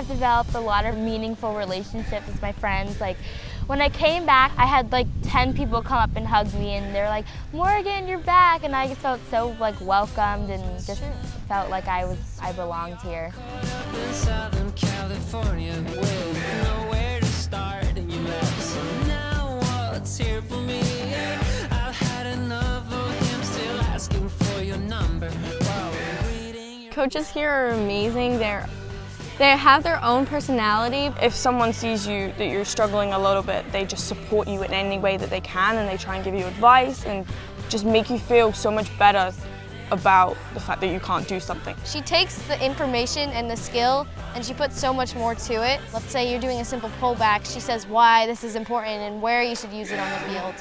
I've developed a lot of meaningful relationships with my friends. Like when I came back, I had like 10 people come up and hug me and they're like, Morgan, you're back. And I just felt so like welcomed and just felt like I was, I belonged here. Coaches here are amazing. They're they have their own personality. If someone sees you that you're struggling a little bit, they just support you in any way that they can and they try and give you advice and just make you feel so much better about the fact that you can't do something. She takes the information and the skill and she puts so much more to it. Let's say you're doing a simple pullback, she says why this is important and where you should use it on the field.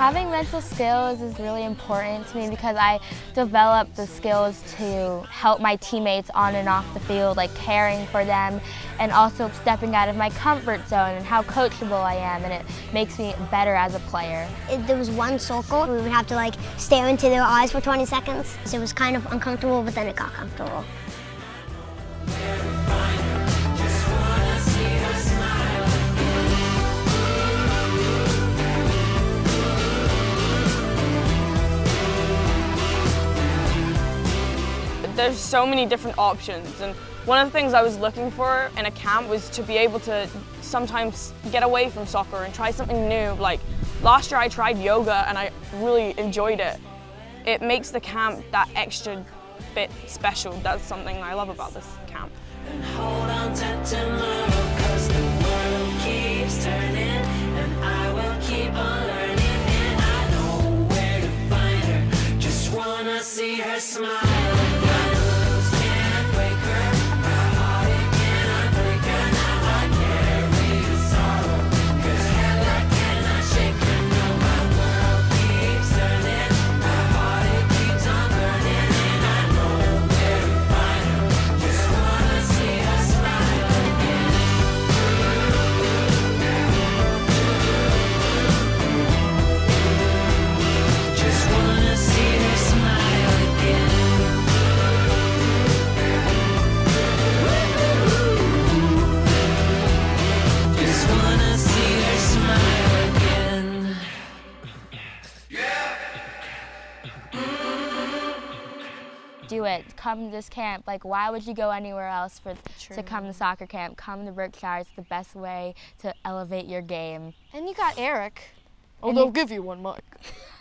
Having mental skills is really important to me because I develop the skills to help my teammates on and off the field, like caring for them and also stepping out of my comfort zone and how coachable I am and it makes me better as a player. If there was one circle, we would have to like stare into their eyes for 20 seconds. So it was kind of uncomfortable, but then it got comfortable. There's so many different options and one of the things I was looking for in a camp was to be able to sometimes get away from soccer and try something new. Like last year I tried yoga and I really enjoyed it. It makes the camp that extra bit special. That's something I love about this camp. smile do it. Come to this camp. Like, why would you go anywhere else for True. to come to soccer camp? Come to Berkshire. It's the best way to elevate your game. And you got Eric. Oh, they'll give you one, Mike.